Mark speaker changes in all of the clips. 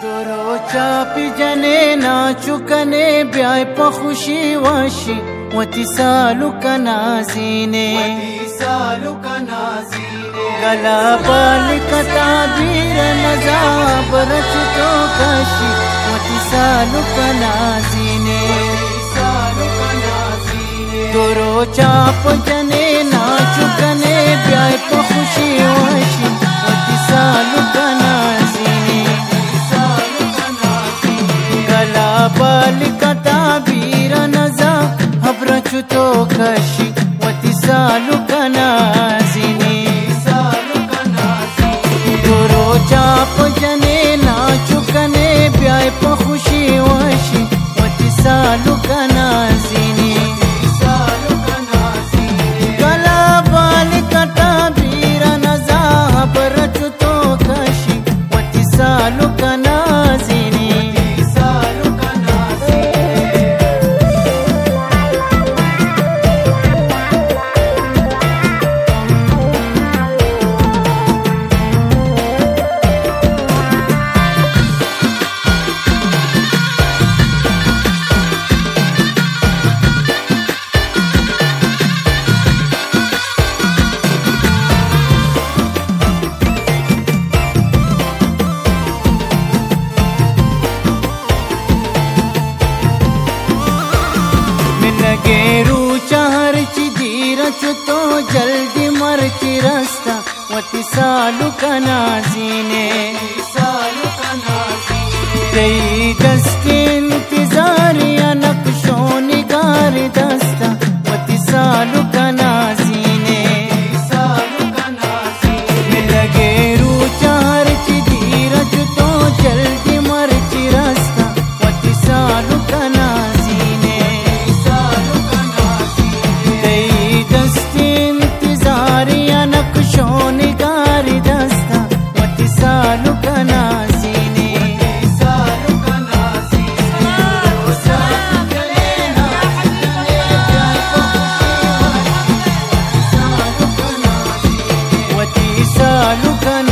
Speaker 1: पि जने नाचुकने ब्याय पखुशी वाशि। वति सालु कनासीने सालु कनासीने गला बालिकता वीर नजाब रचितो काशि। वति सालु कनासीने सालु कनासीने तोरो चाप जने 多开心。तो जल्दी मर की रास्ता वती सालू कनाजीने सालू कनाजीने तेई दस्के इंतज़ार या नक्शो निगार, दस्ता।
Speaker 2: ಕಾಲು ಕನ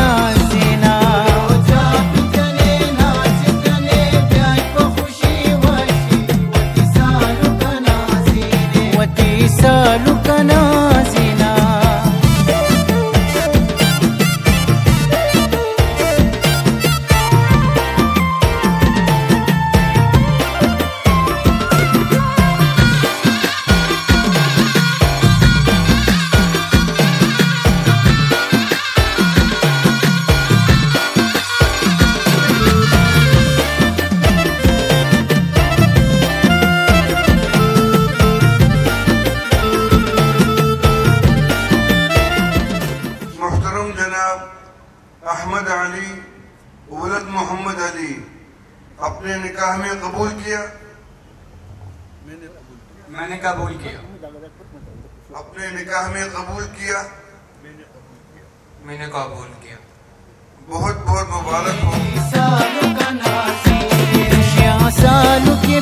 Speaker 2: अहमद अली वलद मोहम्मद अली अपने निकाह में कबूल किया?
Speaker 3: मैंने कबूल किया।
Speaker 2: अपने निकाह में कबूल किया?
Speaker 3: मैंने कबूल किया।
Speaker 2: बहुत बहुत मुबारक हो।
Speaker 1: सालू के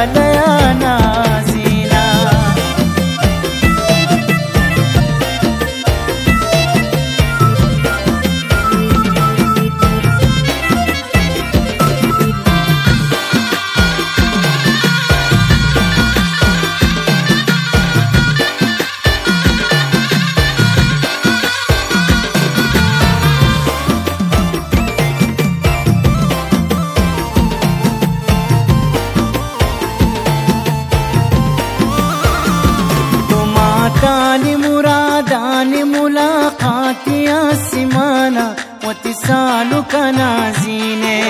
Speaker 1: mana सालू कनाजीने हमें